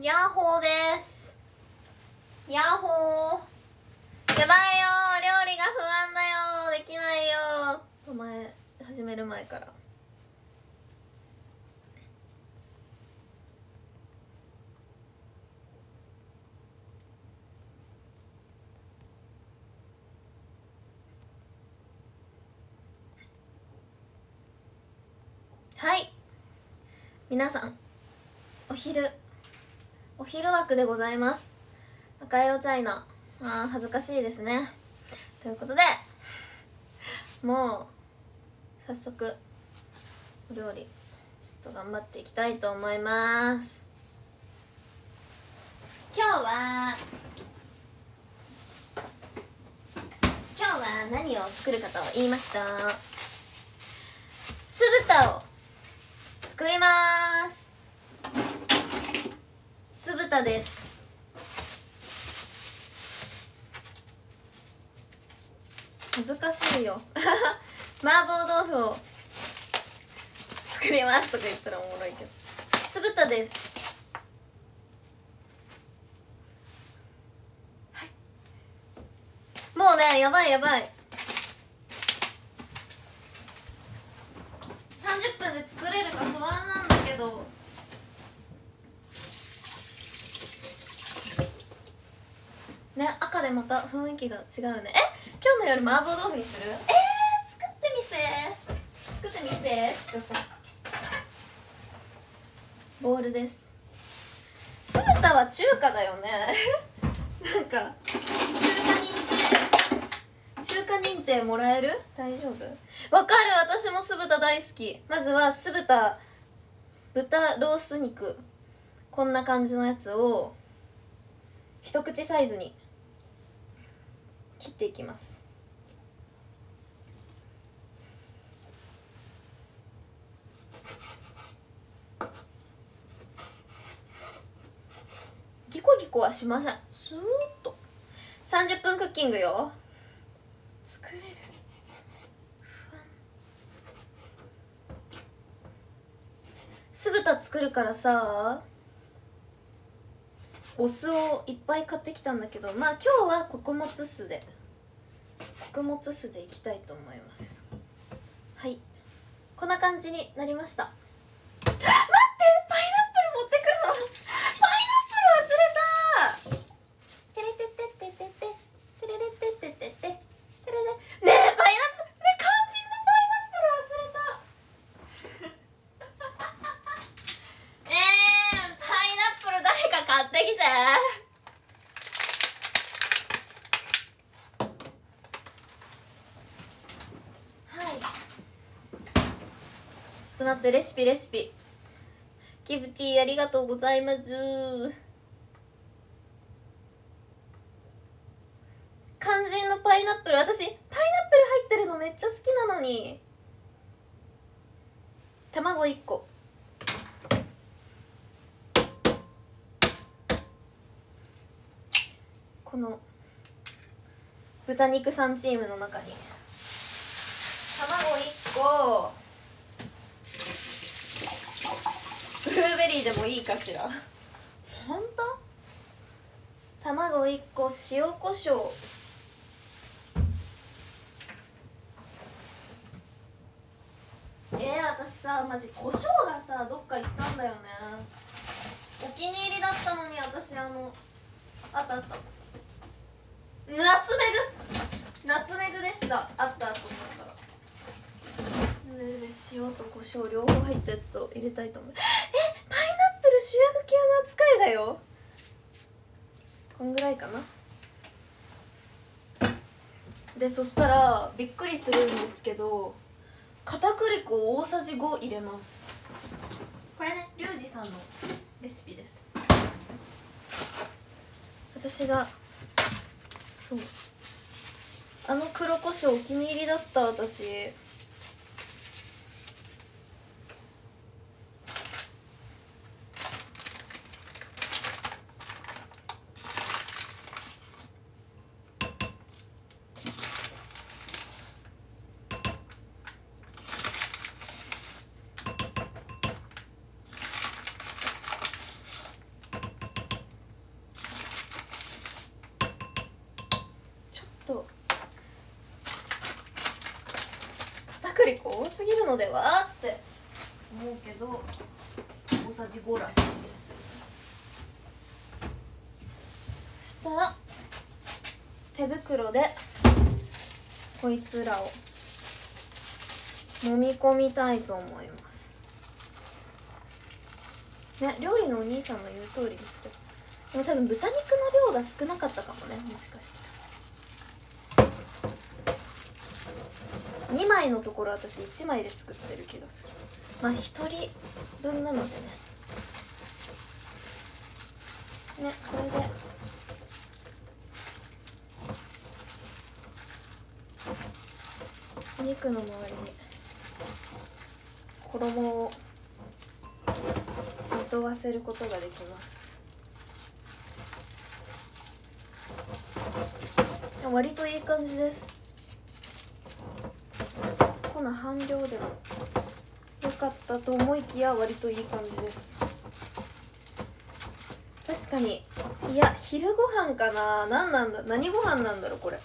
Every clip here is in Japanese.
ヤッホーです。ヤッホー。やばいよ。料理が不安だよ。できないよ。お前始める前から。はい。皆さんお昼。お昼枠でございます。赤色チャイナ。あ恥ずかしいですね。ということでもう早速お料理ちょっと頑張っていきたいと思います。今日は今日は何を作るかと言いますと酢豚を作ります。酢豚です。恥ずかしいよ。麻婆豆腐を作りますとか言ったらおもろいけど。酢豚です。はい。もうねやばいやばい。30分で作れるか不安なんだけどね赤でまた雰囲気が違うね。え今日の夜麻婆豆腐にする？えー、作ってみせ作ってみせちょっとボールです。酢豚は中華だよね。なんか中華認定中華認定もらえる？大丈夫？わかる。私も酢豚大好き。まずは酢豚豚ロース肉。こんな感じのやつを一口サイズに切っていきます。ギコギコはしません。スーッと。30分クッキングよ。作れる。酢豚作るからさお酢をいっぱい買ってきたんだけどまあ今日は穀物酢で穀物酢でいきたいと思います。はい。こんな感じになりました待ってパイナップル持ってくるのパイナップル忘れたテレテテテテテテレレテテテテテレレねえパイナップルね肝心のパイナップル忘れたえー、パイナップル誰か買ってきてはいちょっとってレシピレシピ。ギフティーありがとうございます。肝心のパイナップル。私パイナップル入ってるのめっちゃ好きなのに。卵1個。この豚肉さんチームの中に。卵1個。リーでもいいかしら？本当卵1個塩コショウえー、私さマジ胡椒がさどっか行ったんだよね。お気に入りだったのに私あのあったあった。ナツメグ。ナツメグでした。あったと思ったら。で塩と胡椒両方入ったやつを入れたいと思う。えパイナップル主役級の扱いだよ。こんぐらいかな。でそしたらびっくりするんですけど片栗粉を大さじ5入れます。これねリュウジさんのレシピです。私がそう。あの黒胡椒お気に入りだった私つらを揉み込みたいと思います。ね料理のお兄さんの言う通りですけどでも多分豚肉の量が少なかったかもねもしかしたら2枚のところ私1枚で作ってる気がする。まあ1人分なのでね。ねこれで。肉の周りに衣をまとわせることができます。割といい感じです。粉半量でもよかったと思いきや割といい感じです。確かにいや昼ご飯かな？何なんだ？何ご飯なんだろうこれ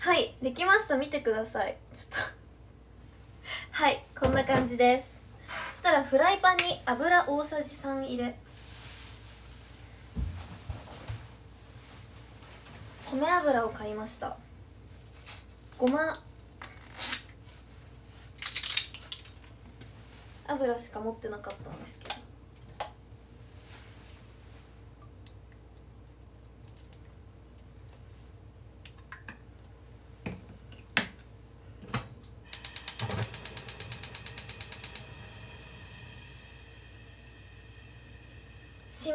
はいできました。見てください。ちょっと。はいこんな感じです。そしたらフライパンに油大さじ3入れ。米油を買いました。ごま。油しか持ってなかったんですけど。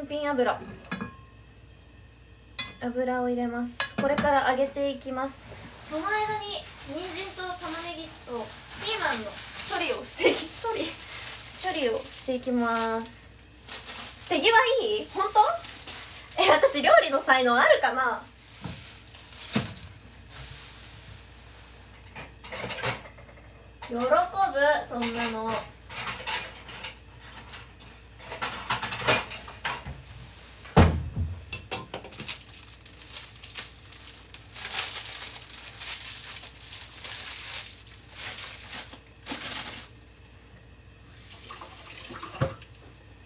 新品油。油を入れます。これから揚げていきます。その間に人参と玉ねぎとピーマンの処理をしていき処理。処理をしていきます。手際いい？本当？え私料理の才能あるかな？喜ぶそんなの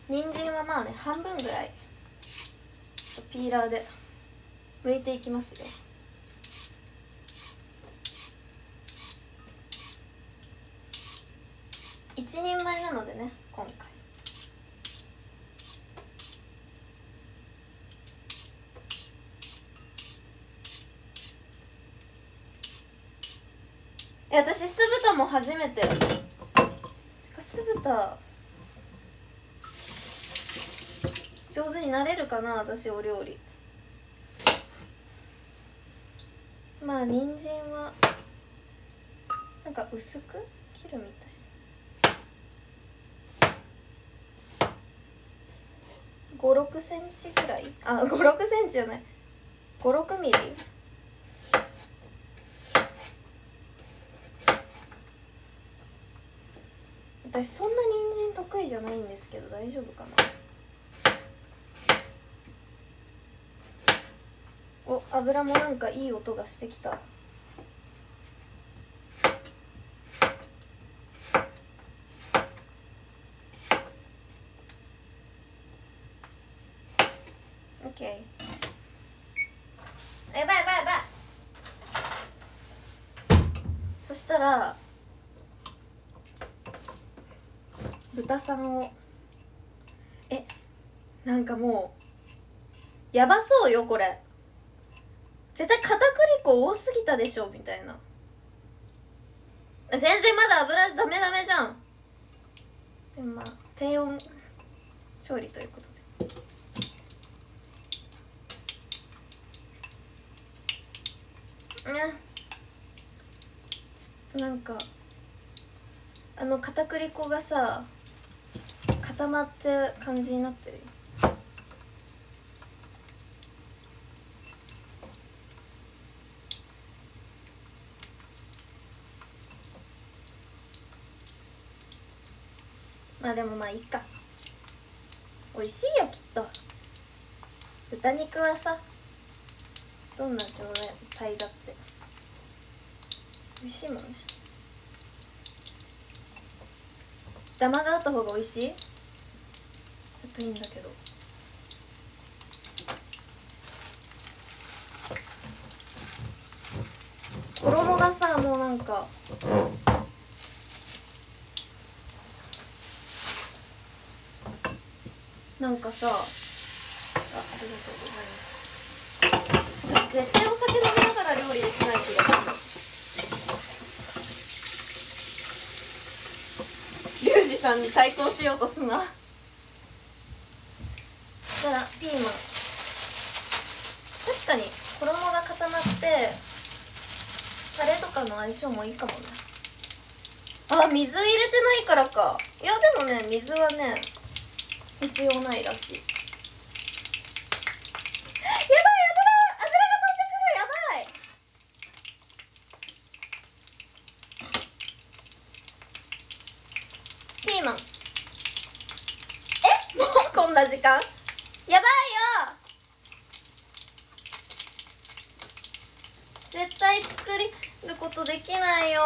人参はまあね半分ぐらい。ピーラーで。剥いていきますよ。一人前なのでね今回。え私酢豚も初めて。酢豚上手になれるかな私お料理。まあ人参はなんか薄く切るみたい56センチぐらい？あ56センチじゃない。56ミリ？私そんな人参得意じゃないんですけど大丈夫かなお油もなんかいい音がしてきた。オッケーやばいやばいやばい。そしたら豚さんをえなんかもうやばそうよこれ。絶対片栗粉多すぎたでしょみたいな。全然まだ油ダメダメじゃん。でもまあ低温調理ということで。ね。ちょっとなんかあの片栗粉がさ固まって感じになってるよまあいいか。美味しいよきっと。豚肉はさどんな状態だって。美味しいもんね。ダマがあった方が美味しい？だといいんだけど。衣がさもうなんかなんかさあありがとうございます。絶対お酒飲みながら料理できない気がする。リュウジさんに対抗しようとすな。そしたらピーマン。確かに衣が固まってタレとかの相性もいいかもね。あ水入れてないからか。いやでもね水はね必要ないらしい。やばい油油が飛んでくるやばい。ピーマン。え？も うこんな時間？やばいよ。絶対作ることできないよ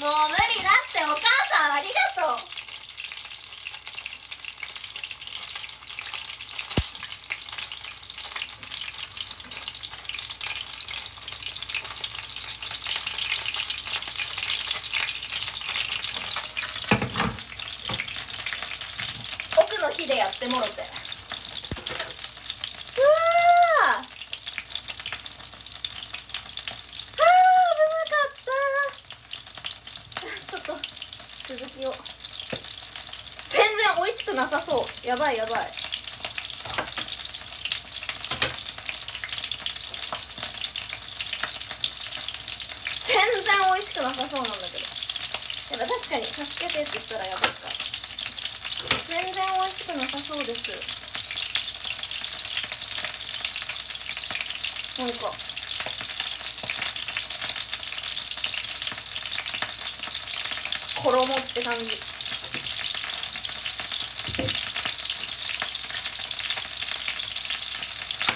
もう無理だってお母さんありがとう奥の火でやってもろてうわーあー危なかったちょっと続きを全然美味しくなさそうやばいやばい全然美味しくなさそうなんだけどやっぱ確かに助けてって言ったらやばいか全然美味しくなさそうです。なんか。衣って感じ。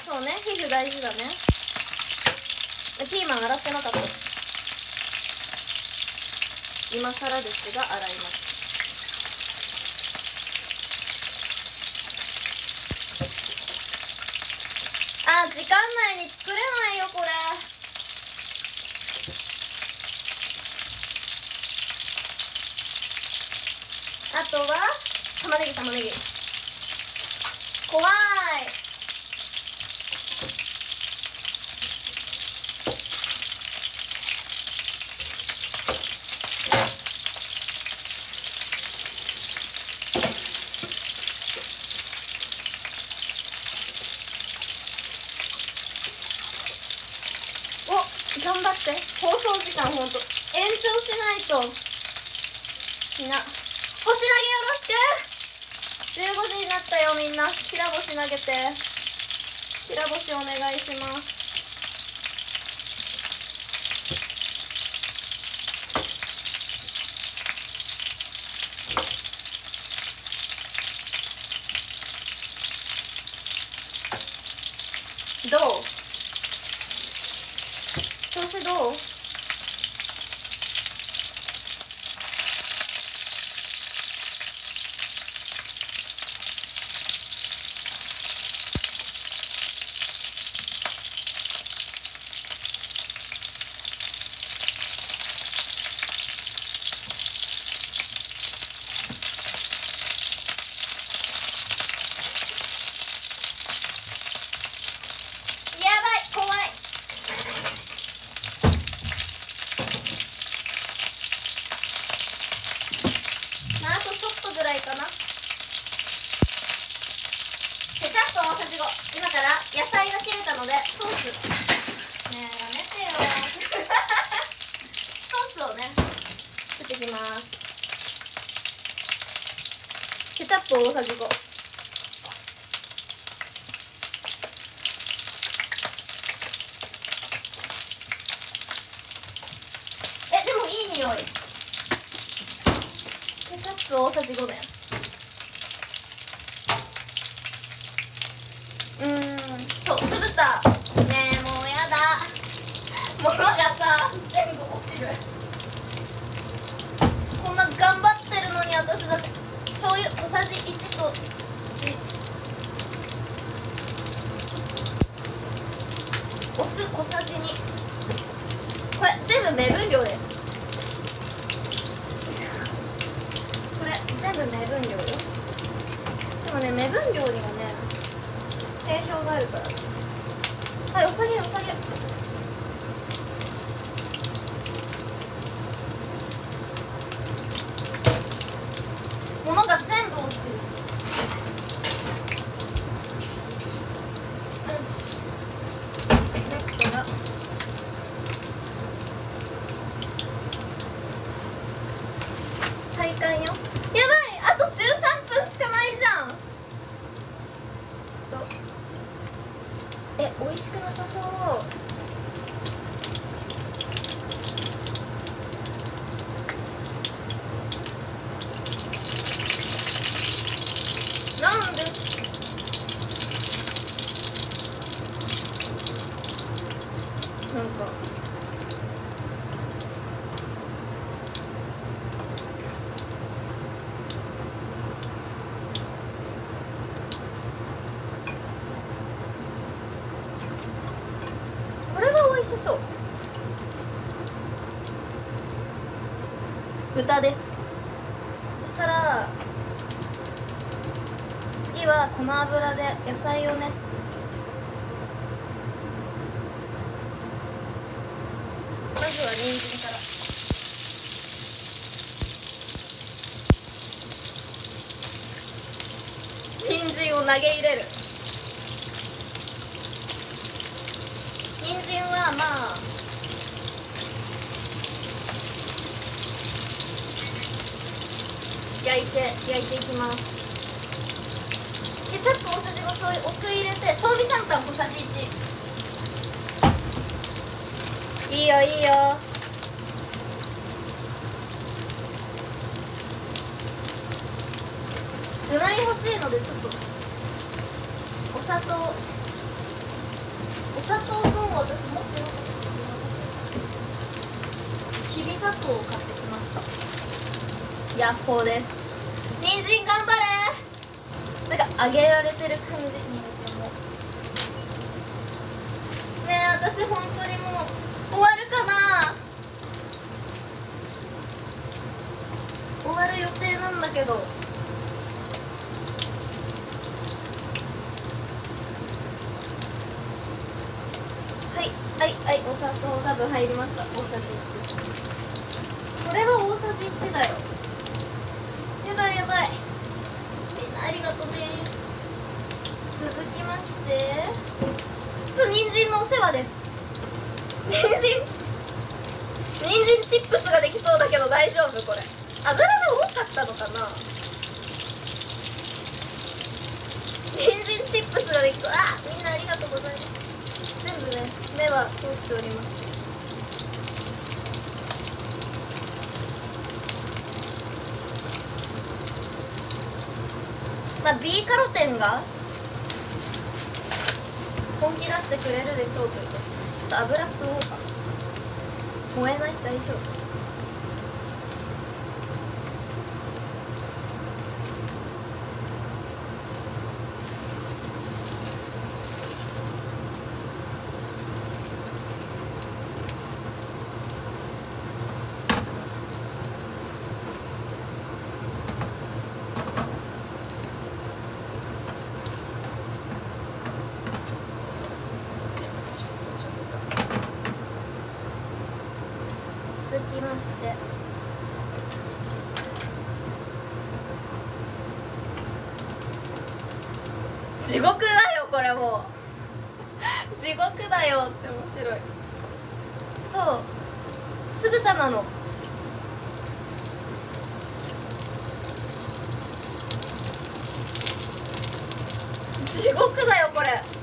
そうね皮膚大事だね。ピーマン洗ってなかった。今更ですが洗いますあ時間内に作れないよこれあとは玉ねぎ。怖い。お頑張って。放送時間ほんと。延長しないと。みんな。星投げよろしく。15時になったよみんな。平星投げて。平星お願いします。しくなさそうなんでなんかこれは美味しそう豚ですそしたら次はこの油で野菜をねまずは人参から人参を投げ入れる。人参はまあ焼いて焼いていきます。ケチャップ大さじ5醤油お酢入れてソービシャンタン小さじ1いいよいいよ。うまみ欲しいのでちょっと砂糖。お砂糖分私持ってなかったきび砂糖を買ってきました。ヤッホーです。人参頑張れ。なんか揚げられてる感じ人参もねえ私本当にもう終わるかな。終わる予定なんだけど糖多分入りました。大さじ1これは大さじ1だよ。やばいやばい。みんなありがとね。続きまして。ちょ人参のお世話です。人参？人参チップスができそうだけど大丈夫？これ。油が多かったのかな？人参チップスができそう。あみんなありがとうございます。目は通しております。まあ、B カロテンが本気出してくれるでしょうというと。ちょっと油吸おうか。燃えない？大丈夫。地獄だよこれ。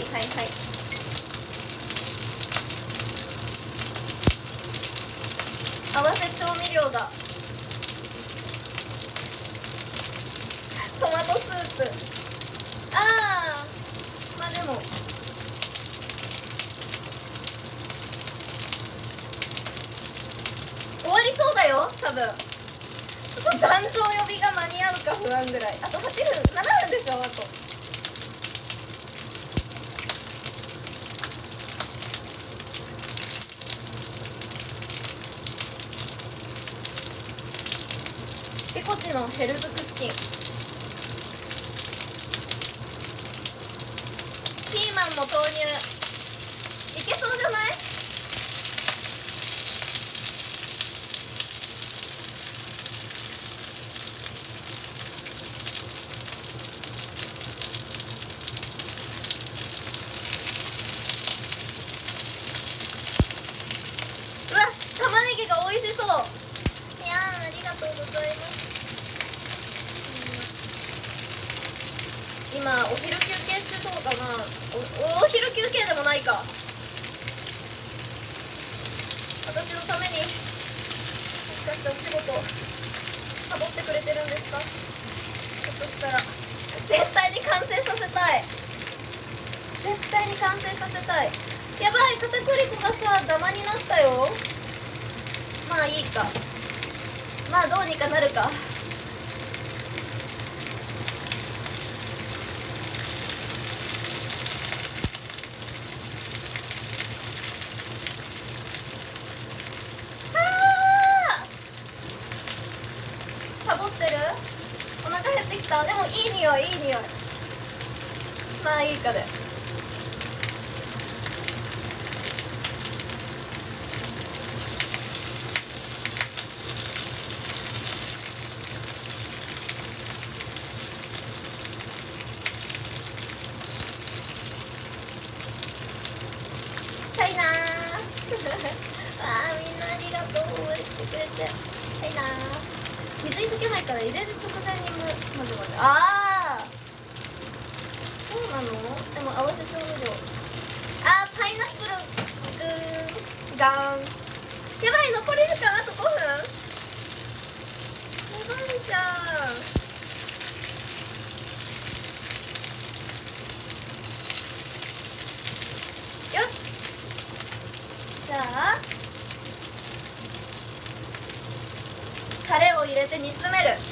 はいはいはい。合わせ調味料だかいいかで。詰める。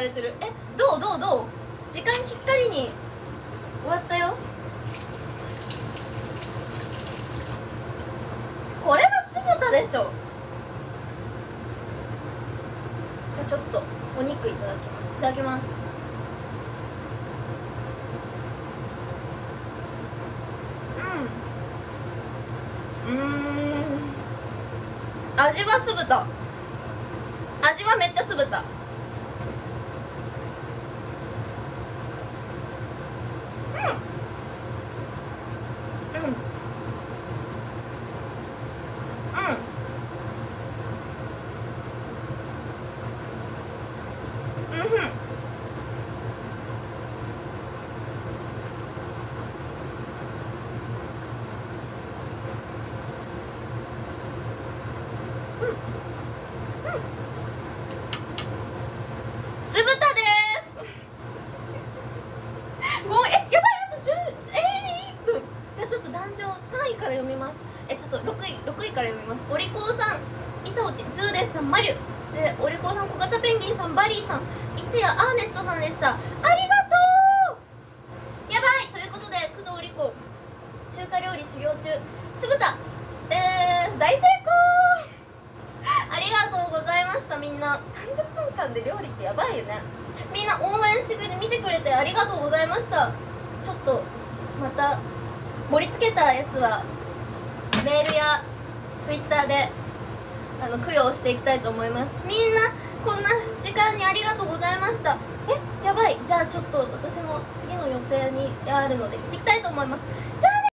かれてる。えどうどうどう？時間きっかりに終わったよ。これは酢豚でしょ。じゃあちょっとお肉いただきます。いただきます。うん。うん。味は酢豚。味はめっちゃ酢豚。酢豚です。ごめん。えやばいあと10えー、1分。じゃあちょっと壇上3位から読みます。えちょっと6位6位から読みます。お利口さんイサオチズーデスさんマリュ。でお利口さん小型ペンギンさんバリーさん。一夜アーネストさんでした。あ